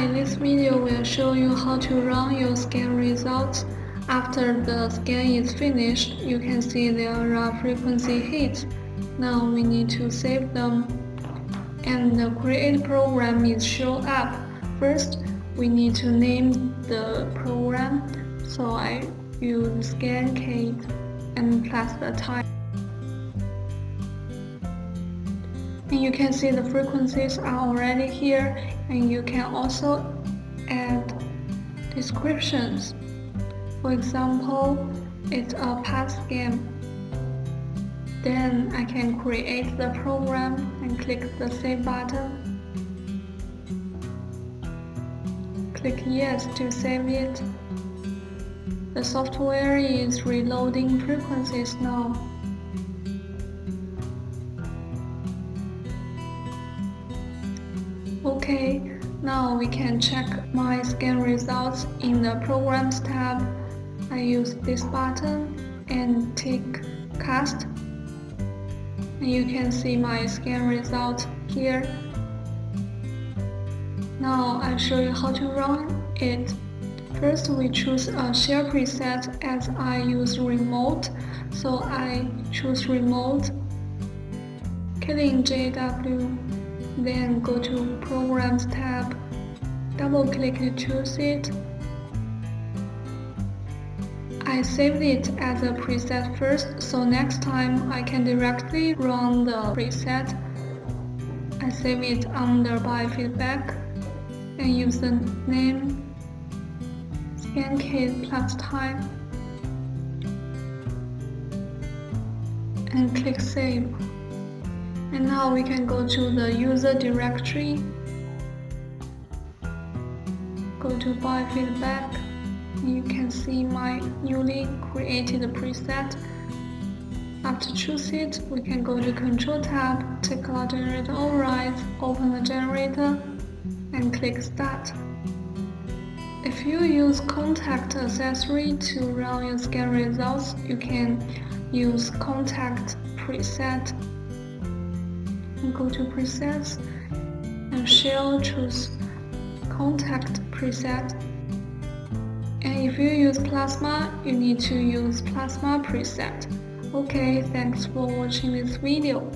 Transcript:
This video will show you how to run your scan results. After the scan is finished, you can see there are frequency hits. Now we need to save them. And the create program is show up. First, we need to name the program. So I use ScanKit and plus the type. And you can see the frequencies are already here and you can also add descriptions. For example, it's a pathogen. Then I can create the program and click the save button. Click yes to save it. The software is reloading frequencies now. Okay, now we can check my scan results in the Programs tab. I use this button and tick Cast. You can see my scan result here. Now I'll show you how to run it. First we choose a share preset as I use remote, so I choose remote, killing JW then go to Programs tab, double click to choose it. I saved it as a preset first, so next time I can directly run the preset. I save it under biofeedback and use the name ScanKit plus time and click save. And now we can go to the user directory, go to biofeedback, you can see my newly created preset. After choose it, we can go to Control tab, take out Generator Overrides, open the generator, and click Start. If you use Contact accessory to run your scan results, you can use Contact preset and go to presets. And shell choose contact preset. And if you use plasma you need to use plasma preset. Okay thanks for watching this video